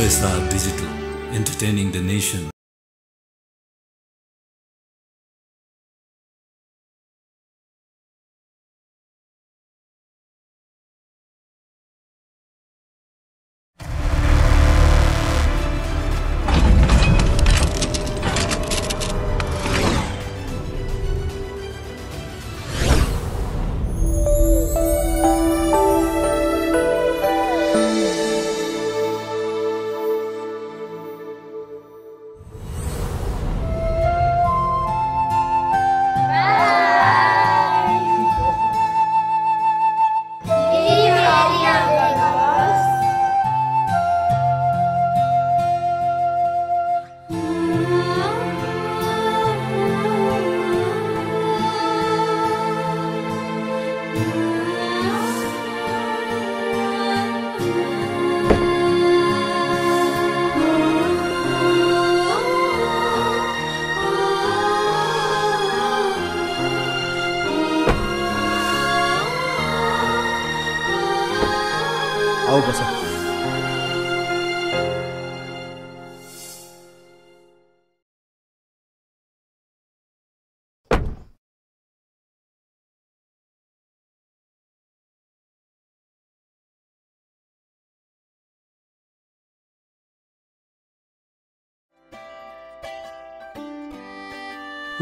OSR Digital, entertaining the nation.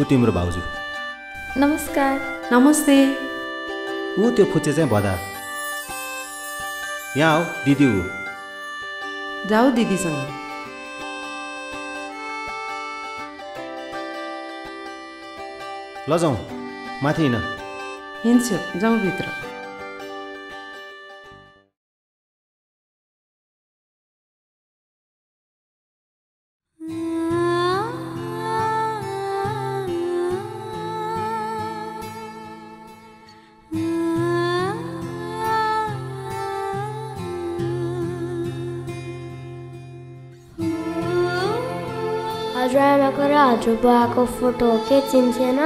ऊ तिम्रो भाउजू। नमस्कार। नमस्ते। ऊ त्यो फुच्चे चाहिँ भदा। यहाँ आऊ दिदी ऊ। जाऊ दिदीसँग। ल जाउँ। माथि हिँड। हिँड्छु जाउँ भित्र। हजुरआमाको र हजुरबुवाको फोटो के चिन्छेन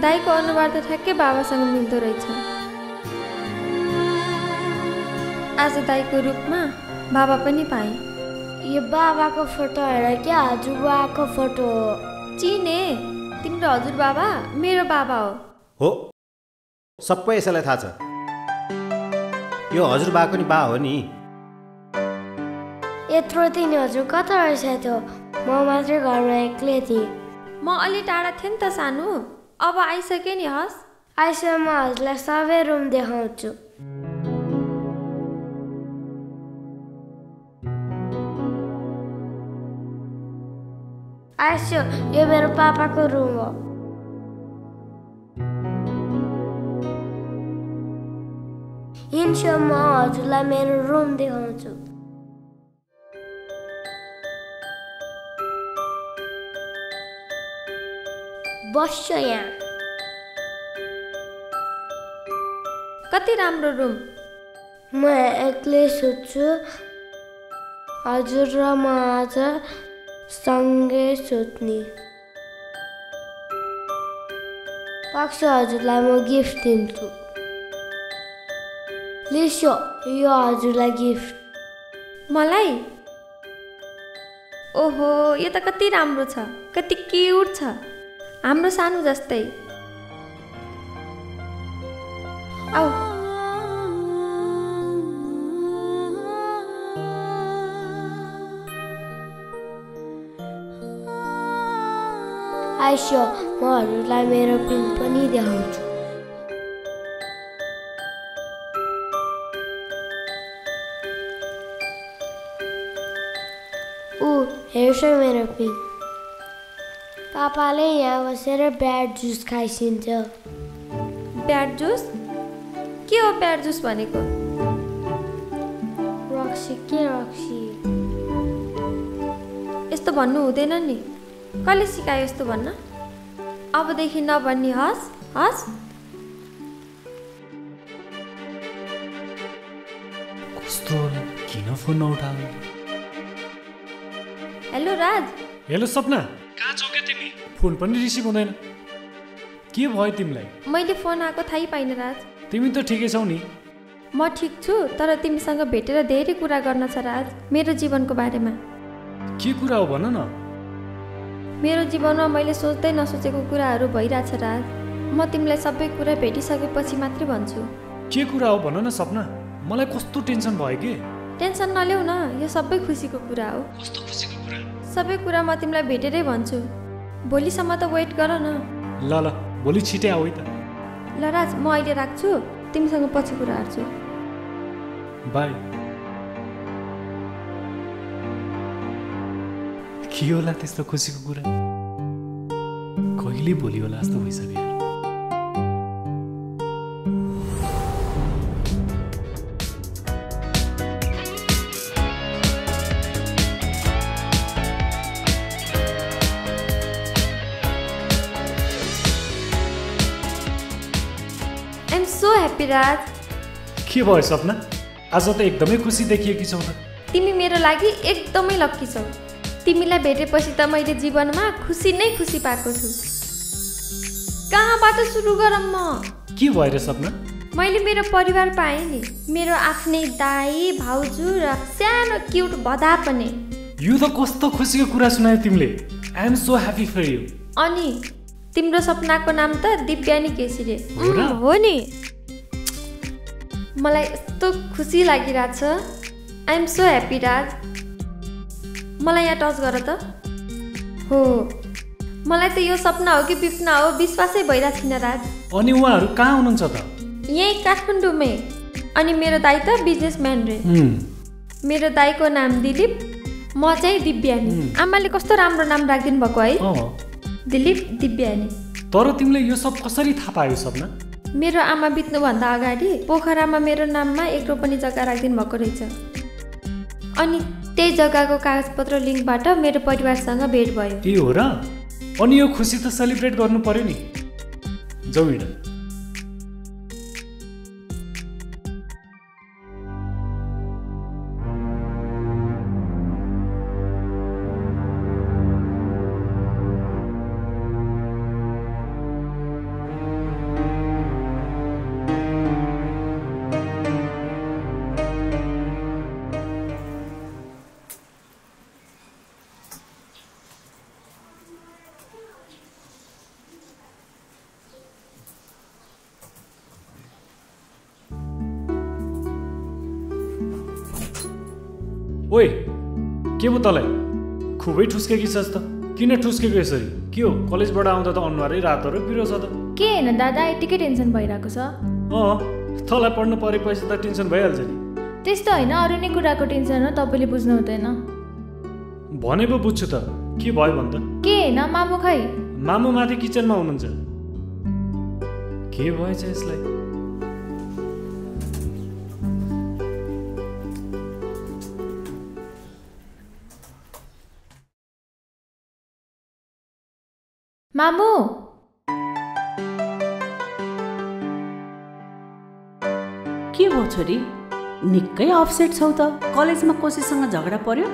दाईको अनुहार त ठ्याक्कै बाबासँग मिल्दो रहेछ। आज दाईको रूपमा बाबा पनि पाएँ। यो बाबाको फोटो हेर क्या हजुरबुवाको फोटो हो। चिने तिम्रो हजुर बाबा मेरो बाबा हो। हो सबै यसैलाई थाहा छ। यो हजुरबाको नि बा हो नि। यत्रो दिन हजुर कता रहेछ त्यो? म मात्रै घरमा एक्लै थिएँ। म अलि टाढा थिएँ नि त सानो। अब आइसकेँ नि हस्। आइसकेर म हजुरलाई सबै रुम देखाउँछु। आइसो यो मेरो पापाको रुम हो। हिँड्छु म हजुरलाई मेरो रुम देखाउँछु। बस्छु यहाँ कति राम्रो रुम? म एक्लै सुत्छु। हजुर र म आज सँगै सुत्ने। पक्ष हजुरलाई म गिफ्ट दिन्छु। लिसो यो हजुरलाई गिफ्ट। मलाई? ओहो यो त कति राम्रो छ। कति क्युट छ। हाम्रो सानो जस्तै। आऊ। आइसो म हजुरलाई मेरो पिन पनि देखाउँछु। ऊ हेर्छ मेरो पिन। पापाले यहाँ बसेर ब्याड जुस खाइसिन्छ प्याड जुस के हो प्याड जुस भनेको? रक्सी के रक्सी यस्तो भन्नु हुँदैन नि। कसले सिकायो यस्तो भन्न? अबदेखि नभन्ने हस् हस्। कस्तो होला? किन phone hello Raj. Hello Sapna. तिमी फोन पनि रिसिभ हुँदैन। के भयो तिमीलाई? मैले फोन आएको थाहै पाइनँ राज। तिमी त ठिकै छौ नि। म ठिक छु तर तिमीसँग भेटेर धेरै कुरा गर्न छ राज मेरो जीवनको बारेमा। के कुरा हो भन न। मेरो जीवनमा मैले सोच्दै नसोचेको कुराहरू भइरहेछ राज। म तिमीलाई सबै कुरा भेटिसकेपछि मात्रै भन्छु। के कुरा हो भन न सपना। मलाई कस्तो टेन्सन भयो कि? टेन्सन नल्याउ न यो सबै खुसीको कुरा हो। कस्तो खुसीको कुरा? सबै कुरा म तिमीलाई भेटेरै भन्छु। भोलिसम्म त वेट गर न। ल ल भोलि छिटै आऊ है त। ल राज म अहिले राख्छु। तिमीसँग पछि कुरा हार्छु बाई के होला त्यस्तो खुसीको कुरा? कहिले भोलि होला जस्तो भइसक्यो? सो ह्याप्पी राज के भयो सपना? आज त एकदमै खुसी देखिएकी छौ त। तिमी मेरो लागि एकदमै लक्की छौ। तिमीलाई भेटेपछि त मैले जीवनमा खुसी नै खुसी पाएको छु। कहाँबाट सुरु गरौँ म? के भयो रे सपना? मैले मेरो परिवार पाएँ नि। मेरो आफ्नै दाई भाउजू र सानो क्युट भदा पनि। यो त कस्तो खुसीको कुरा सुनायो तिमीले। I am so happy for you अनि तिम्रो सपनाको नाम त दिव्यानी केसी रे हो र? उम्, हो नि। मलाई यस्तो खुसी लागिरहेछ। आइएम सो ह्याप्पी राज मलाई यहाँ टच गर त। हो। मलाई त यो सपना हो कि विपना हो विश्वासै भइरहेको छैन राज अनि उहाँहरू कहाँ हुनुहुन्छ त? यहीँ काठमाडौँमै। अनि मेरो दाई त बिजनेसम्यान रे। मेरो दाईको नाम दिलीप म चाहिँ दिव्यानी। आमाले कस्तो राम्रो नाम राखिदिनु भएको है? दिलीप दिव्यानी। तर तिमीले यो सब कसरी थाहा पायो सपना? मेरो आमा बित्नुभन्दा अगाडि पोखरामा मेरो नाममा एक रोपनी जग्गा राखिदिनु भएको रहेछ। अनि त्यही जग्गाको कागजपत्र लिङ्कबाट मेरो परिवारसँग भेट भयो। हो र? अनि यो खुसी त सेलिब्रेट गर्नु पर्यो नि। जाउँ हिँड। ओए के पो तँलाई? खुबै ठुस्केकी छस् त किन ठुस्केको यसरी? के हो? कलेजबाट आउँदा त अनुहारै रातो र पिरो छ त। के होइन दादा? यतिकै टेन्सन भइरहेको छ। अँ तँलाई पढ्नु परेपछि त टेन्सन भइहाल्छ नि। त्यस्तो होइन अरू नै कुराको टेन्सन हो तपाईँले बुझ्नु हुँदैन। भने पो बुझ्छु त के भयो भन् त? के होइन? मामु खै मामु माथि किचनमा हुनुहुन्छ। के भएछ यसलाई? मामु। के भयो छोरी? निकै अपसेट छौ त। कलेजमा कसैसँग झगडा पर्यो?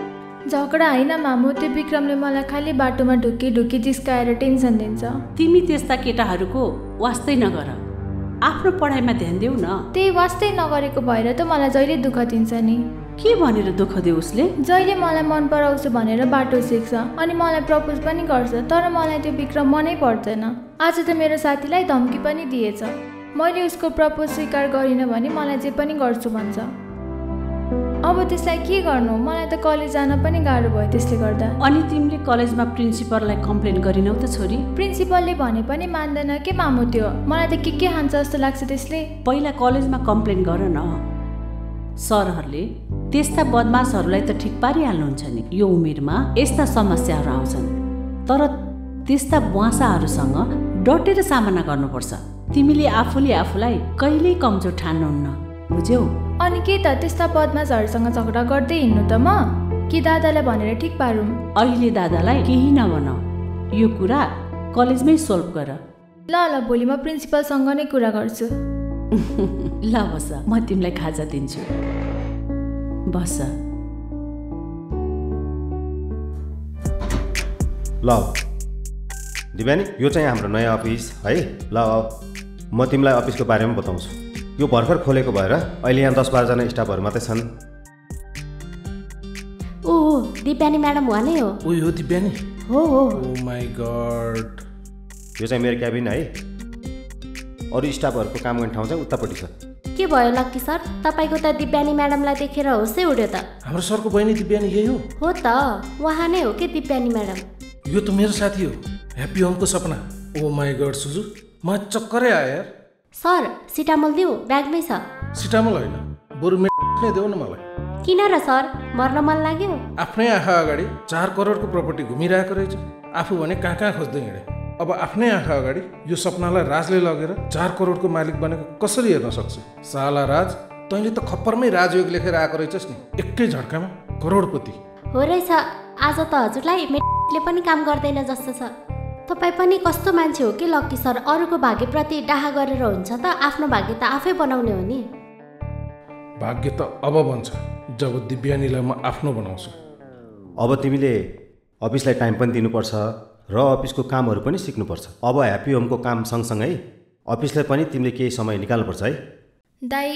झगडा होइन मामु त्यो विक्रमले मलाई खालि बाटोमा ढुकी ढुकी जिस्काएर टेन्सन दिन्छ तिमी त्यस्ता केटाहरूको वास्तै नगर। आफ्नो पढाइमा ध्यान देऊ न। त्यही वास्तै नगरेको भएर त मलाई जहिले दुःख दिन्छ नि। के भनेर दुःख दियो उसले? जहिले मलाई मन पराउँछु भनेर बाटो सिक्छ अनि मलाई प्रपोज पनि गर्छ तर मलाई त्यो विक्रम मनै पर्दैन। आज त मेरो साथीलाई धम्की पनि दिएछ। मैले उसको प्रपोज स्वीकार गरिनँ भने मलाई जे पनि गर्छु भन्छ। अब त्यसलाई के गर्नु? मलाई त कलेज जान पनि गाह्रो भयो त्यसले गर्दा। अनि तिमीले कलेजमा प्रिन्सिपललाई कम्प्लेन गरिनौ त छोरी? प्रिन्सिपलले भने पनि मान्दैन के मामु त्यो? मलाई त के के हान्छ जस्तो लाग्छ त्यसले? पहिला कलेजमा कम्प्लेन गर न। सरहरूले त्यस्ता बदमासहरूलाई त ठिक पारिहाल्नुहुन्छ नि। यो उमेरमा यस्ता समस्याहरू आउँछन्। तर त्यस्ता बुवासाहरूसँग डटेर सामना गर्नुपर्छ। तिमीले आफूले आफूलाई कहिल्यै कमजोर ठान्नुहुन्न बुझ्यौ? अनि के त त्यस्ता बदमासहरूसँग झगडा गर्दै हिँड्नु त म? कि दादालाई भनेर ठिक पारौँ? अहिले दादालाई केही नभन। यो कुरा कलेजमै सोल्भ गर। ल ल भोलि म प्रिन्सिपलसँग नै कुरा गर्छु। ल बस म तिमीलाई खाजा दिन्छु। बस ल दिव्यानी यो चाहिँ हाम्रो नयाँ अफिस है ल अब म तिमीलाई अफिसको बारेमा बताउँछु यो भर्खर खोलेको भएर अहिले यहाँ दस बाह्रजना स्टाफहरू मात्रै छन् ऊ हो दिप्यानी म्याडम हो नै हो ओ यो दिव्यानी हो हो ओ माई गड यो चाहिँ मेरो क्याबिन है अरू स्टाफहरूको काम गर्ने ठाउँ चाहिँ उतापट्टि छ के भयो लक्की सर? तपाईँको त दिप्यानी म्याडमलाई देखेर होसै उड्यो त। हाम्रो सरको बहिनी दिव्यानी यही हो। हो त उहाँ नै हो कि दिप्यानी म्याडम? यो त मेरो साथी हो ह्याप्पी होमको सपना। ओ माई गड सुजु म चक्करै आयो यार। सर सिटामोल दिउ ब्यागमै छ। सिटामल होइन बरु नै देऊ न मलाई। किन र सर? मर्न मन लाग्यो? आफ्नै आँखा अगाडि चार करोडको प्रपर्टी घुमिरहेको रहेछ। आफू भने कहाँ कहाँ खोज्दै हिँडे। अब आफ्नै आँखा अगाडि यो सपनालाई राजले लगेर चार करोडको मालिक बनेको कसरी हेर्न सक्छु? साला राज तैँले त खप्परमै राजयोग लेखेर आएको रहेछस् नि। एकै झड्कामा करोडपति। हो रहेछ। आज त हजुरलाई मेटले पनि काम गर्दैन जस्तो छ। तपाईँ पनि कस्तो मान्छे हो कि लक्की सर? अरूको भाग्यप्रति डाहा गरेर हुन्छ त आफ्नो भाग्य त आफै बनाउने हो नि। भाग्य त अब बन्छ जब दिव्यानीलाई म आफ्नो बनाउँछु। अब तिमीले अफिसलाई टाइम पनि दिनुपर्छ। र अफिसको कामहरू पनि सिक्नुपर्छ। अब ह्याप्पी होमको काम सँगसँगै अफिसलाई पनि तिमीले केही समय निकाल्नुपर्छ है। दाई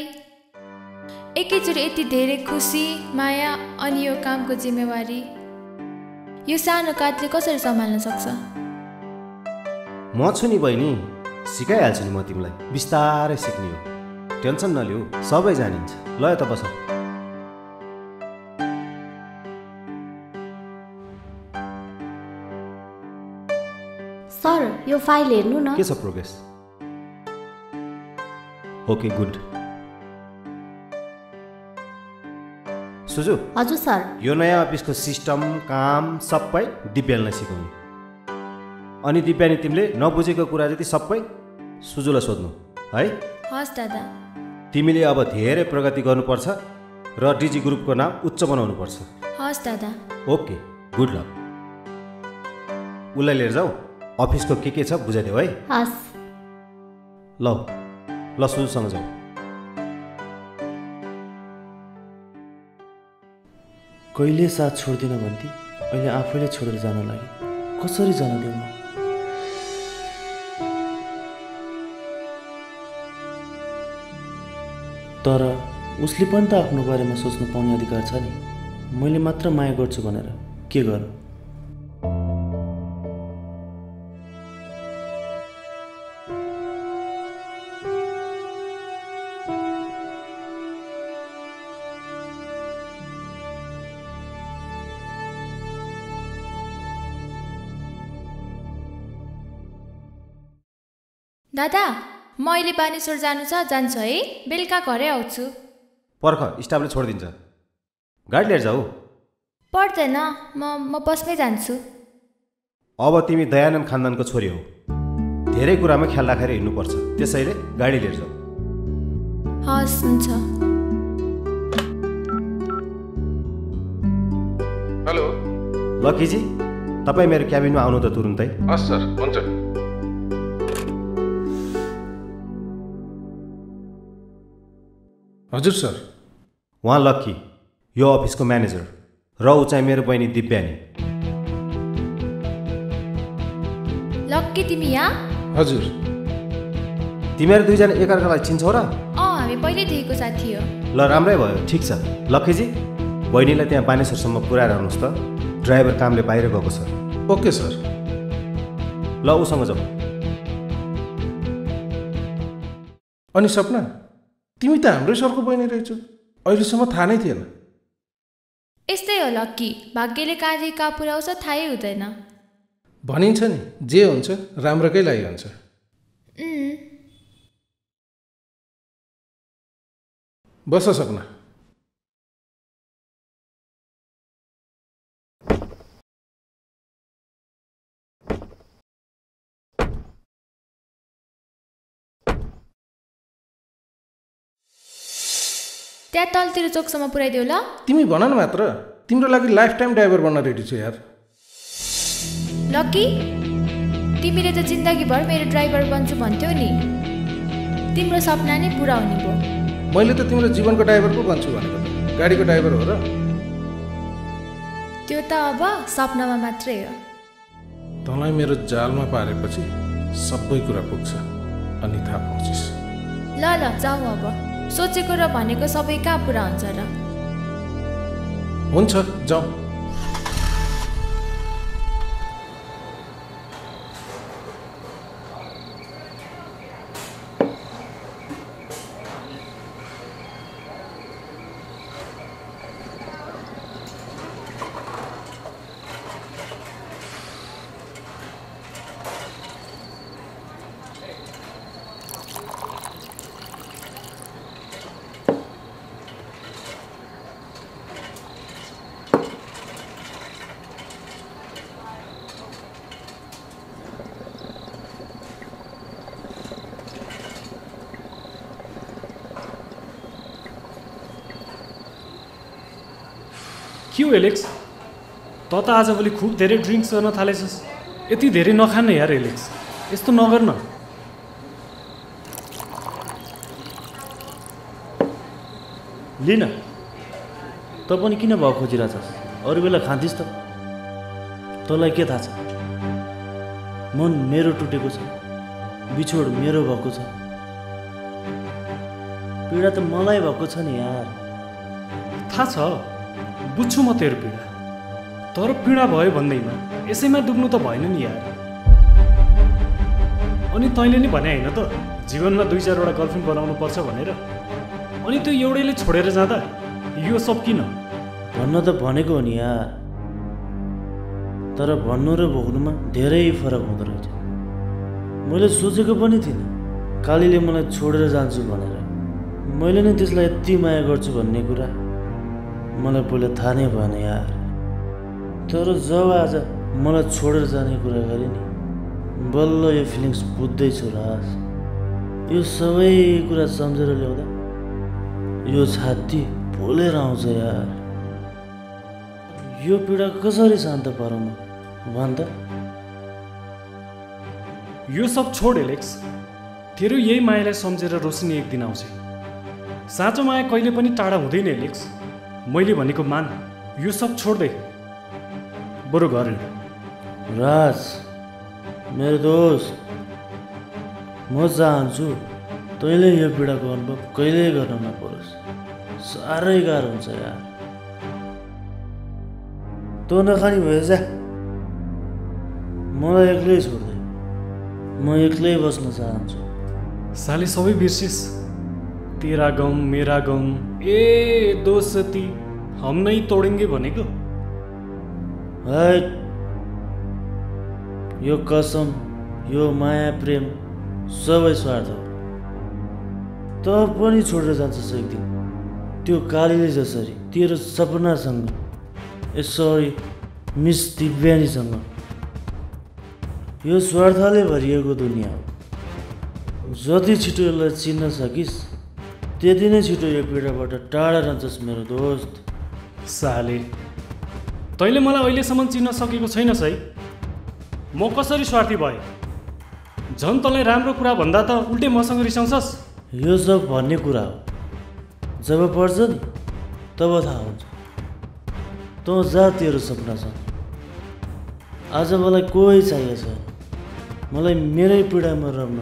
एकैचोटि यति धेरै खुसी माया अनि यो कामको जिम्मेवारी यो सानो काठले कसरी सम्हाल्न सक्छ? म छु नि बहिनी सिकाइहाल्छु नि म तिमीलाई। बिस्तारै सिक्ने हो। टेन्सन नलिऊ सबै जानिन्छ। ल त बस। सर यो फाइल हेर्नु न। के छ प्रोग्रेस ओके गुड सुजु हजुर सर यो नयाँ अफिसको सिस्टम काम सबै दिव्यानीलाई सिकाउनु। अनि दिव्यानी तिमीले नबुझेको कुरा जति सबै सुजुलाई सोध्नु है? हस् दादा। तिमीले अब धेरै प्रगति गर्नुपर्छ र डिजी ग्रुपको नाम उच्च बनाउनुपर्छ। हस् दादा। ओके गुड लक उसलाई लिएर जाऊ। अफिसको के के छ बुझाइदेऊ है। हस्। ल ल सुजुसँग जाऊ। कहिले साथ छोड्दिनँ भन्थे अहिले आफैले छोडेर जान लागि। कसरी जान दिउँ म? तर उसले पनि त आफ्नो बारेमा सोच्नु पाउने अधिकार छ नि। मैले मात्र माया गर्छु भनेर। के गरौँ दादा म अहिले बानेश्वर जानु छ जान्छु है। बेलुका घरै आउँछु। पर्ख स्टाफले छोडिदिन्छ। गाडी लिएर जाऊ। पर्दैन म म बसमै जान्छु। अब तिमी दयानन्द खानदानको छोरी हो। धेरै कुरामा ख्याल राखेर हिँड्नुपर्छ। त्यसैले गाडी लिएर जाऊ। हस् हुन्छ। हेलो। लकीजी तपाईँ मेरो क्याबिनमा आउनु त तुरुन्तै। हस् सर। हुन्छ। हजुर सर। उहाँ लक्की यो अफिसको म्यानेजर र ऊ चाहिँ मेरो बहिनी दिव्यानी। लक्की तिमी यहाँ? हजुर। तिमीहरू दुईजना एकअर्कालाई चिन्छौ र? अँ हामी पहिल्यैदेखिको साथी हो। ल राम्रै भयो ठिक छ। लक्कीजी बहिनीलाई त्यहाँ बानेश्वरसम्म पुऱ्याएर आउनुहोस् त। ड्राइभर कामले बाहिर गएको छ। Okay sir. ल उसँग जाऊ अनि सपना? तिमी त हाम्रै सरको बहिनी रहेछौ। अहिलेसम्म थाहा नै थिएन। यस्तै हो लक्की। भाग्यले कहाँदेखि कहाँ पुर्याउँछ थाहै हुँदैन। भनिन्छ नि जे हुन्छ राम्रोकै लागि हुन्छ बस सपना। त्यहाँ तलतिर चोकसम्म पुऱ्याइदेऊ ल। तिमी भन न मात्र तिम्रो लागि लाइफ टाइम ड्राइभर बन्न रेडी छु यार। लक्की तिमीले त जिन्दगीभर मेरो ड्राइभर बन्छु भन्थ्यौ नि। तिम्रो सपना नै पुरा हुने भयो मैले त तिम्रो जीवनको ड्राइभर पो बन्छु भनेको गाडीको ड्राइभर हो र। त्यो त अब सपनामा मात्रै हो। तँलाई मेरो जालमा पारेपछि सबै कुरा पुग्छ अनि थाहा पाउँछिस्। ल ल ल जाउँ अब। सोचेको र भनेको सबै कहाँ पुरा हुन्छ र? हुन्छ जाउँ के हो एलेक्स। त त आजभोलि खुब धेरै ड्रिङ्क्स गर्न थालेछस्। यति धेरै नखान यार एलेक्स। यस्तो नगर न लिन। त पनि किन भाउ खोजिरहेछस्? अरू बेला खाँदिस् त। तँलाई के थाहा छ? मन मेरो टुटेको छ। बिछोड मेरो भएको छ। पीडा त मलाई भएको छ नि यार। थाहा छ। बुझ्छु म तेरो पीडा। तर पीडा भयो भन्दैमा यसैमा डुब्नु त भएन नि यार। अनि तैँले नि भने होइन त जीवनमा दुई चारवटा गर्लफ्रेन्ड बनाउनु पर्छ भनेर। अनि त्यो एउटैले छोडेर जाँदा यो सब किन? भन्न त भनेको हो नि यार। तर भन्नु र भोग्नुमा धेरै फरक हुँदो रहेछ। मैले सोचेको पनि थिइनँ कालीले मलाई छोडेर जान्छु भनेर। मैले नै त्यसलाई यति माया गर्छु भन्ने कुरा मलाई पहिला थाहा नै भएन यार। तर जब आज मलाई छोडेर जाने कुरा गरे नि बल्ल यो फिलिङ्स बुझ्दैछु राज। यो सबै कुरा सम्झेर ल्याउँदा यो छाती पोलेर आउँछ यार। यो पीडा कसरी शान्त पारौँ त। यो सब छोड एलेक्स। तेरो यही मायालाई सम्झेर रोशनी एक दिन आउँछ। साँचो माया कहिले पनि टाढा हुँदैन एलेक्स। मैले भनेको मान यो सब छोड्दै। बरु घर। राज मेरो दोस्त म चाहन्छु तैँले यो पीडाको अनुभव कहिल्यै गर्न नपरोस्। साह्रै गाह्रो हुन्छ यार। तँ नखाने भए जा। मलाई एक्लै छोड्दै। म एक्लै बस्न चाहन्छु। साले सबै बिर्सिस। तेरा गम मेरा गम ए दोस्ती हम नै तोडेङ्गे भनेको यो कसम यो माया प्रेम सबै स्वार्थ हो त पनि छोडेर जान्छस् एक त्यो कालीले जसरी तेरो सपनासँग यसरी मिस दिव्यानीसँग यो स्वार्थले भरिएको दुनियाँ हो जति छिटो यसलाई चिन्न सकिस् त्यति नै छिटो यो पीडाबाट टाढा रहन्छस् मेरो दोस्त। साले तैँले मलाई अहिलेसम्म चिन्न सकेको छैनस् है। म कसरी स्वार्थी भएँ? झन् तँलाई राम्रो कुरा भन्दा त उल्टै मसँग रिसाउँछस्। यो सब भन्ने कुरा हो। जब पर्छ नि तब थाहा हुन्छ। तँ जा तेरो सपनासँग आज मलाई कोही चाहिएको छैन मलाई मेरै पीडामा रम्न।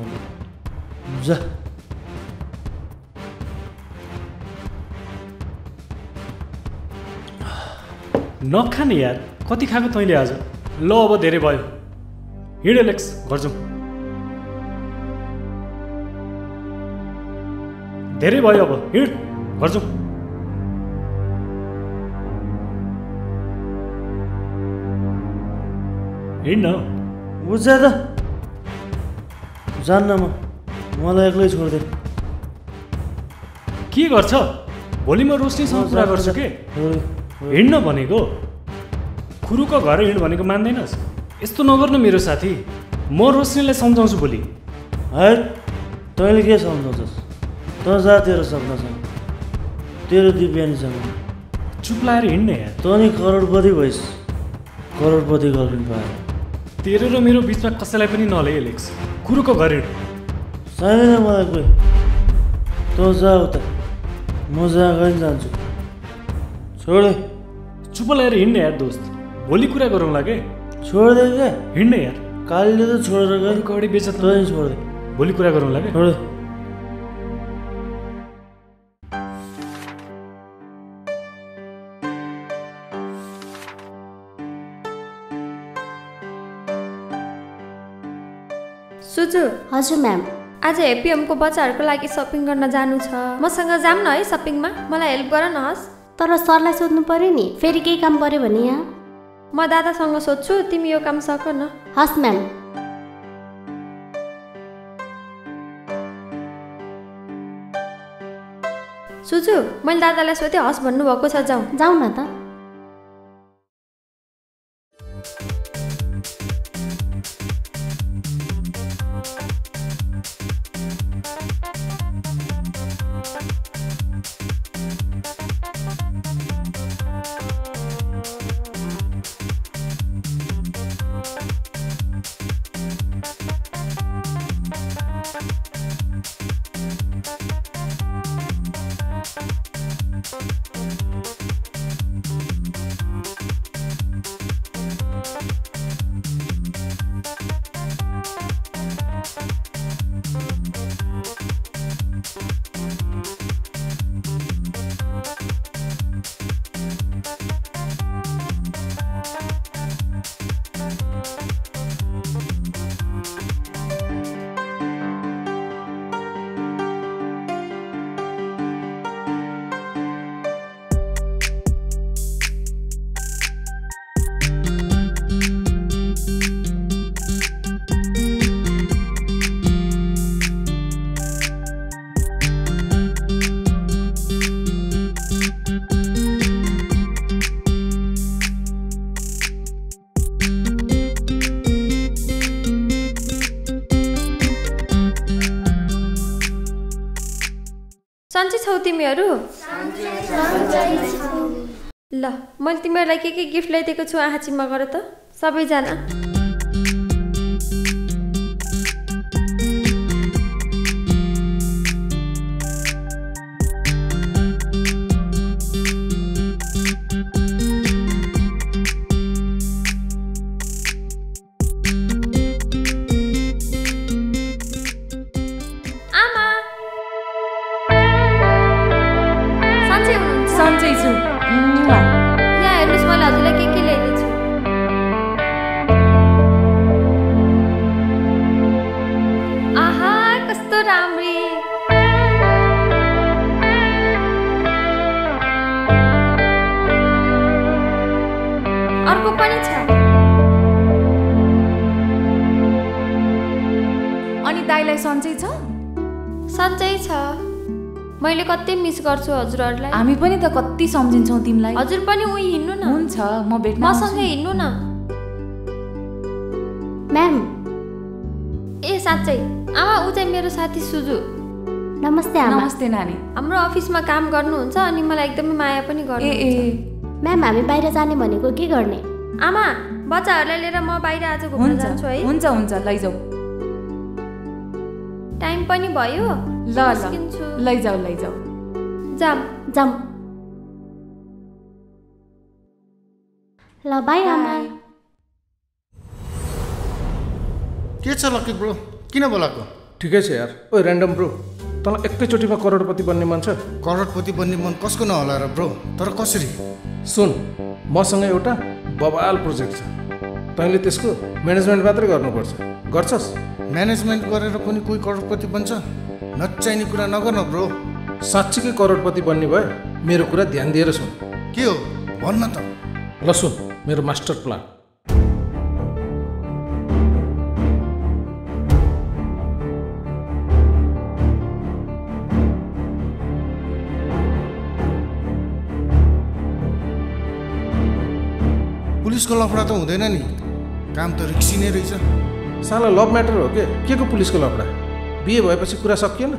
जा। नखाने यार। कति खाएको तैँले आज? ल अब धेरै भयो। हिँड एलेक्स घर जाउँ धेरै भयो अब। हिँड घर जाउँ हिँड न जान्न म। मलाई एक्लै छोडिदे के गर्छ? भोलि म रोशनीसँग कुरा गर्छु के? हिँड्न भनेको खुरुको घर हिँड भनेको मान्दैनस्। यस्तो नगर न मेरो साथी। म रोशनीलाई सम्झाउँछु भोलि। है तैँले के सम्झाउँछस्? तँ जा तेरो सपनासँग तेरो दिव्यानीसँग। चुप लाएर हिँड्न यार तँ नि करोडपति भइस्। करोडपति गर्लफ्रेन्ड पाएर। तेरो र मेरो बिचमा कसैलाई पनि नले एलेक्स कुरोको घर हिँड। चाहिँदैन मलाई कोही तँ जा उता। म जहाँ गइ जान्छु। छोडे। चुप्प लगाएर हिँड्ने यार दोस्त। भोलि कुरा गरौँला के? छोडिदे क्या हिँड्ने यार। कालले त छोडेर गडी बेचत छोड्दै। भोलि कुरा गरौँला क्या छोड सुजु। हजुर म्याम। आज हेप्पी होमको बच्चाहरूको लागि सपिङ गर्न जानु छ। मसँग जाऊँ न है सपिङमा। मलाई हेल्प गर न हस्। तर सरलाई सोध्नु पर्यो नि। फेरि केही काम पर्यो भने यहाँ? म दादासँग सोध्छु तिमी यो काम सक न। हस् म्याम। सुजु मैले दादालाई सोधेँ हस् भन्नुभएको छ जाउँ। जाउँ न त। तिमीहरू? ल मैले तिमीहरूलाई के के गिफ्ट ल्याइदिएको छु चिम्मा गर त। सबैजना। सन्चै छु यहाँ हेर्नुहोस् मैले हजुरलाई मैले कति मिस गर्छु हजुरहरूलाई? हामी पनि त कति सम्झिन्छौँ तिमीलाई। हजुर पनि उही हिँड्नु न। हुन्छ म भेट्न मसँगै हिँड्नु न। म्याम ए साँच्चै। आमा ऊ चाहिँ मेरो साथी सुजु। नमस्ते आमा। नमस्ते नानी। हाम्रो अफिसमा काम गर्नुहुन्छ अनि मलाई एकदमै माया पनि ए गर्नु ए। म्याम हामी बाहिर जाने भनेको के गर्ने? आमा बच्चाहरूलाई लिएर म बाहिर आज घुम्न जान्छु है। हुन्छ हुन्छ लैजाऊ। टाइम पनि भयो। ल। लैजाऊ लैजाऊ जाम जाऊँ ल बाई आमा के छ लकी ब्रो? किन बोलाएको? ठिकै छ यार। ओ ऱ्यान्डम ब्रो तँलाई एकैचोटिमा करोडपति बन्ने मन छ? करोडपति बन्ने मन कसको नहोला र ब्रो? तर कसरी? सुन मसँग एउटा बवाल प्रोजेक्ट छ। तैँले त्यसको म्यानेजमेन्ट मात्रै गर्नुपर्छ। गर्छस्? म्यानेजमेन्ट गरेर पनि कोही करोडपति बन्छ? नचाहिने कुरा नगर्न ब्रो। साँच्चीकै करोडपति बन्ने भए मेरो कुरा ध्यान दिएर सुन। के हो? भन्न त। ल सुन मेरो मास्टर प्लान। पुलिसको लफडा त हुँदैन नि। काम त रिक्सी नै रहेछ। साला लभ म्याटर हो के? के को पुलिसको लफडा? बिहे भएपछि कुरा सकिएन?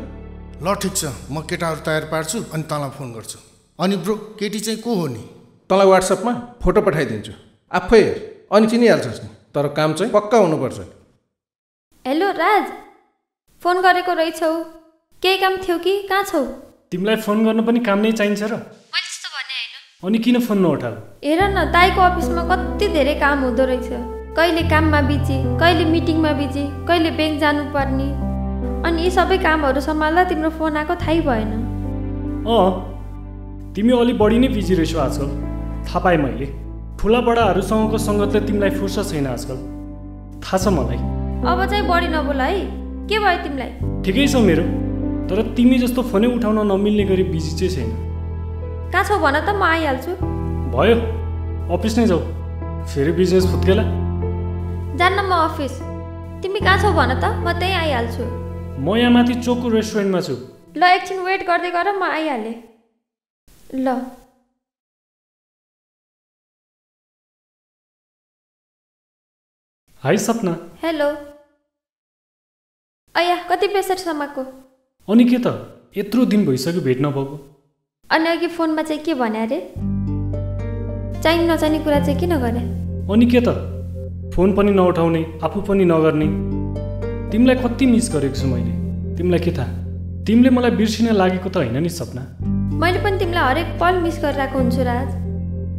ल ठिक छ। म केटाहरू तयार पार्छु अनि तँलाई फोन गर्छु। अनि ब्रो केटी चाहिँ को हो नि? तँलाई वाट्सएपमा फोटो पठाइदिन्छु। आफै हेर अनि चिनिहाल्छस् नि। तर काम चाहिँ पक्का हुनुपर्छ। हेलो राज। फोन गरेको रहेछौ। केही काम थियो कि? कहाँ छौ? तिमीलाई फोन गर्न पनि काम नै चाहिन्छ र। अनि किन फोन नउठाऊ? हेर न दाईको अफिसमा कति धेरै काम हुँदो रहेछ। कहिले काममा बिजी कहिले मिटिङमा बिजी कहिले ब्याङ्क जानुपर्ने। अनि यी सबै कामहरू सम्हाल्दा तिम्रो फोन आएको थाहै भएन। अँ तिमी अलि बढी नै बिजी रहेछौ आजकल। थाहा पाएँ मैले। ठुला बडाहरूसँगको सङ्गतले तिमीलाई फुर्सद छैन आजकल। थाहा छ मलाई। अब चाहिँ बढी नबोल है। के भयो तिमीलाई? ठिकै छ मेरो। तर तिमी जस्तो फोनै उठाउन नमिल्ने गरी बिजी चाहिँ छैन। कहाँ छौ भन त म आइहाल्छु। भयो। अफिस नै जाऊ। फेरि बिजनेस फुत्केला। जान्न म अफिस। तिमी कहाँ छौ भन त म त्यहीँ आइहाल्छु। म यहाँ माथि चोकको रेस्टुरेन्टमा छु। ल एकछिन वेट गर्दै गर म आइहालेँ। ल। हाई सपना। हेलो। अया कति पेसेटसम्मको अनि के त? यत्रो दिन भइसक्यो भेट नभएको। अनि अघि फोनमा चाहिँ के भने अरे? चाहिने नचाहिने कुरा चाहिँ किन गरे? अनि के त? फोन पनि नउठाउने आफू पनि नगर्ने। तिमीलाई कति मिस गरेको छु मैले। तिमीलाई के थाहा? तिमीले मलाई बिर्सिन लागेको त होइन नि सपना। मैले पनि तिमीलाई हरेक पल मिस गरिरहेको हुन्छु राज।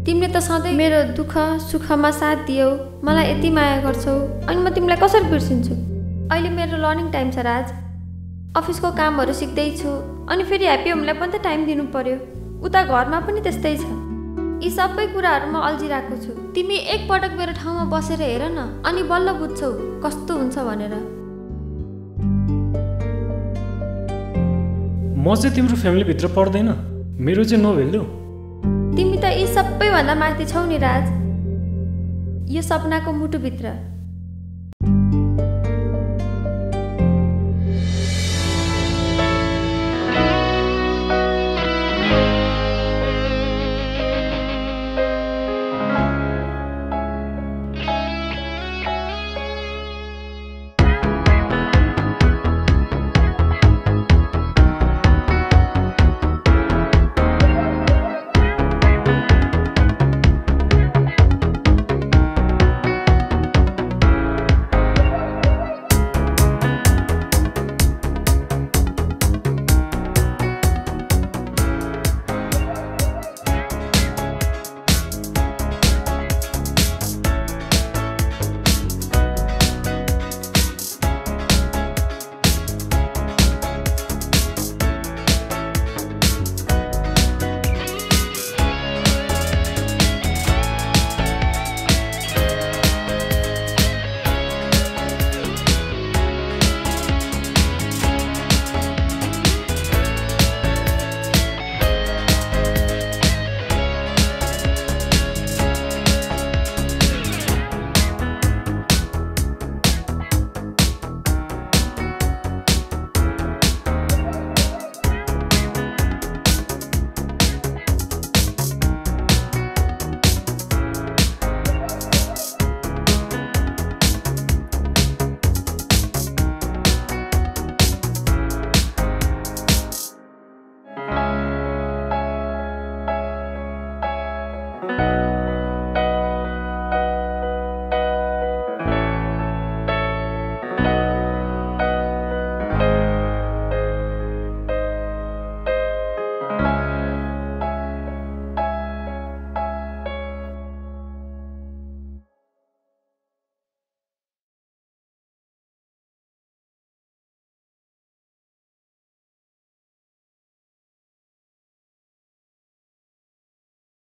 तिमीले त सधैँ मेरो दुःख सुखमा साथ दियौ। मलाई यति माया गर्छौ। अनि म तिमीलाई कसरी बिर्सिन्छु? अहिले मेरो लर्निङ टाइम छ राज। अफिसको कामहरू सिक्दैछु अनि फेरि ह्याप्पी होमलाई पनि त टाइम दिनु पर्यो। उता घरमा पनि त्यस्तै छ। यी सबै कुराहरू म अल्झिरहेको छु। तिमी एकपटक मेरो ठाउँमा बसेर हेर न। अनि बल्ल बुझ्छौ कस्तो हुन्छ भनेर। म चाहिँ तिम्रो फ्यामिलीभित्र पर्दैन। मेरो चाहिँ नो तिमी त यी सबैभन्दा माथि छौ नि राज। यो सपनाको मुटुभित्र।